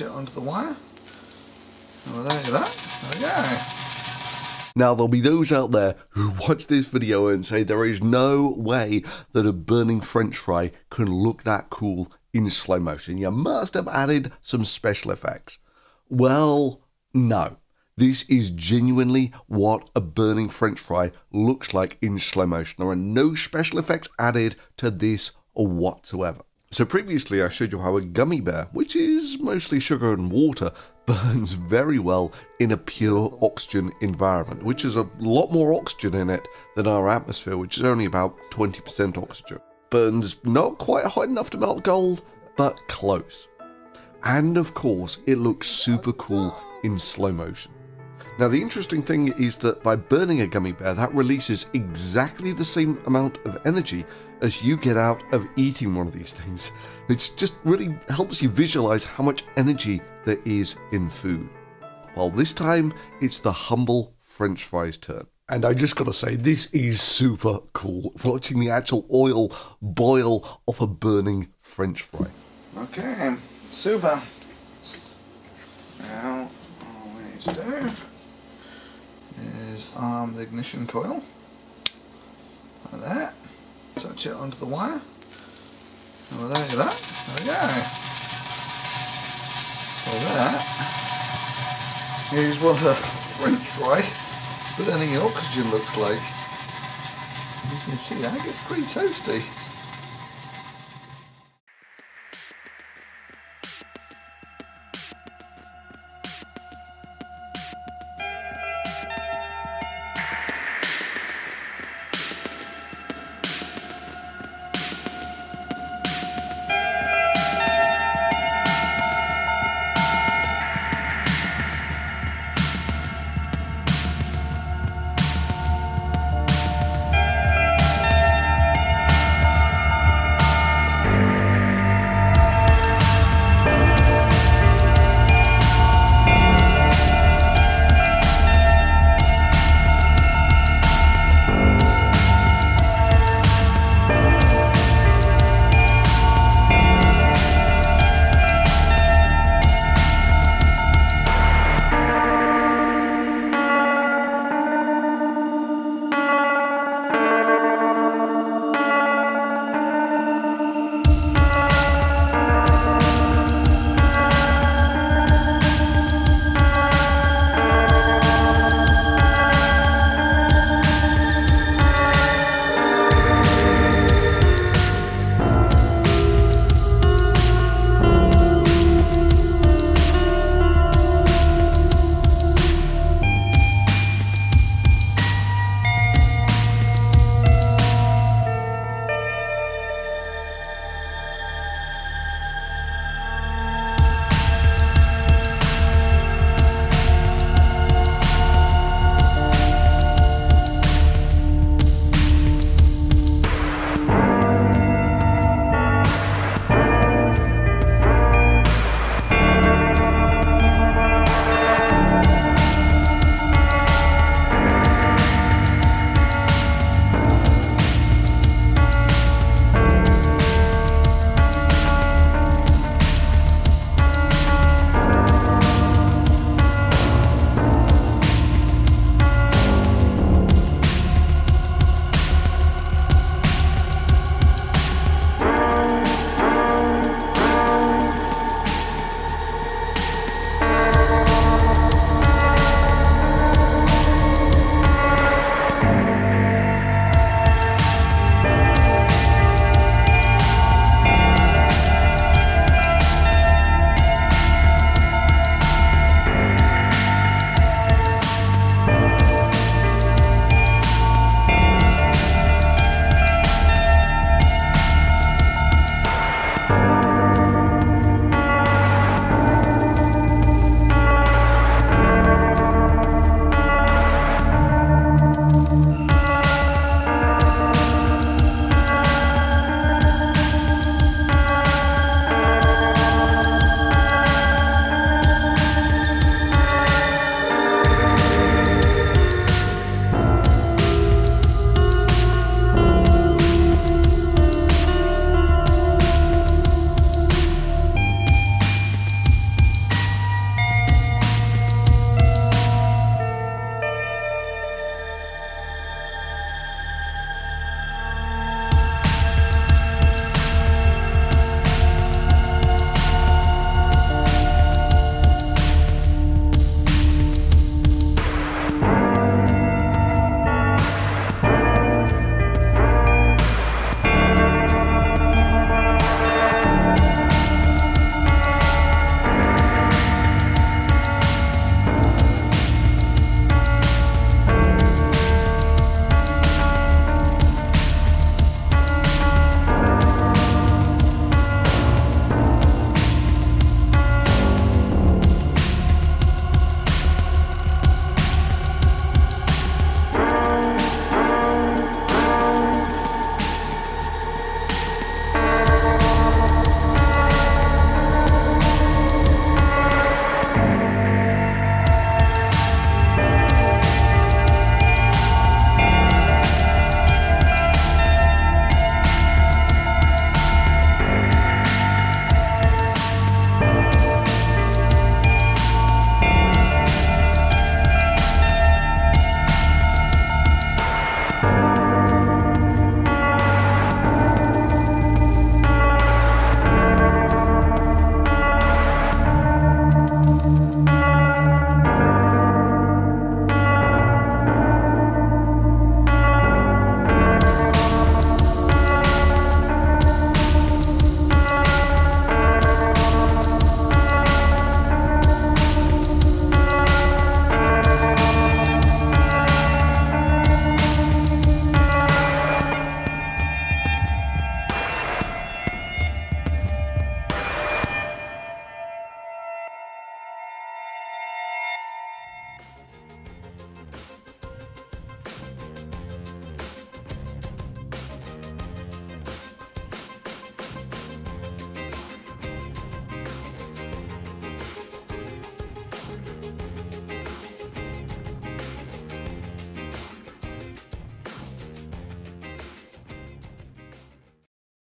it onto the wire. You go. There we go. Now, there'll be those out there who watch this video and say there is no way that a burning french fry can look that cool in slow motion. You must have added some special effects. Well, no. This is genuinely what a burning french fry looks like in slow motion. There are no special effects added to this whatsoever. So previously I showed you how a gummy bear, which is mostly sugar and water, burns very well in a pure oxygen environment, which is a lot more oxygen in it than our atmosphere, which is only about 20% oxygen. Burns not quite hot enough to melt gold, but close. And of course, it looks super cool in slow motion. Now, the interesting thing is that by burning a gummy bear, that releases exactly the same amount of energy as you get out of eating one of these things. It just really helps you visualize how much energy there is in food. Well, this time it's the humble french fries turn. And I just gotta say, this is super cool watching the actual oil boil off a burning french fry. Okay, super. Now, to do is arm the ignition coil like that. Touch it onto the wire. Oh, there you go. There we go. So that is what a French fry burning in oxygen looks like. You can see that, gets pretty toasty.